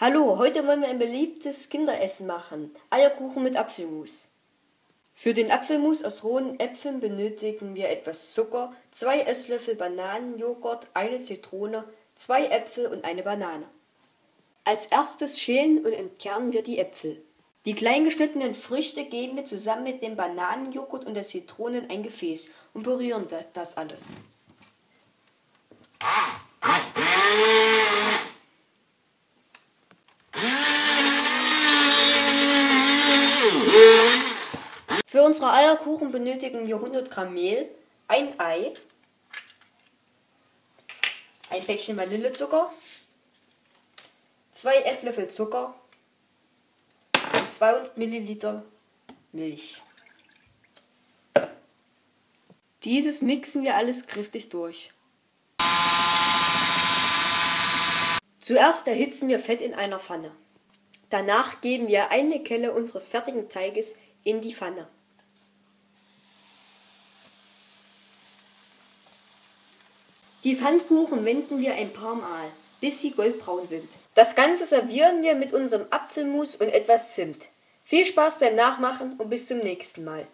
Hallo, heute wollen wir ein beliebtes Kinderessen machen. Eierkuchen mit Apfelmus. Für den Apfelmus aus rohen Äpfeln benötigen wir etwas Zucker, zwei Esslöffel Bananenjoghurt, eine Zitrone, zwei Äpfel und eine Banane. Als erstes schälen und entkernen wir die Äpfel. Die klein geschnittenen Früchte geben wir zusammen mit dem Bananenjoghurt und der Zitrone in ein Gefäß und berühren das alles. Für unsere Eierkuchen benötigen wir 100 Gramm Mehl, ein Ei, ein Päckchen Vanillezucker, zwei Esslöffel Zucker und 200 Milliliter Milch. Dieses mixen wir alles kräftig durch. Zuerst erhitzen wir Fett in einer Pfanne. Danach geben wir eine Kelle unseres fertigen Teiges in die Pfanne. Die Pfannkuchen wenden wir ein paar Mal, bis sie goldbraun sind. Das Ganze servieren wir mit unserem Apfelmus und etwas Zimt. Viel Spaß beim Nachmachen und bis zum nächsten Mal.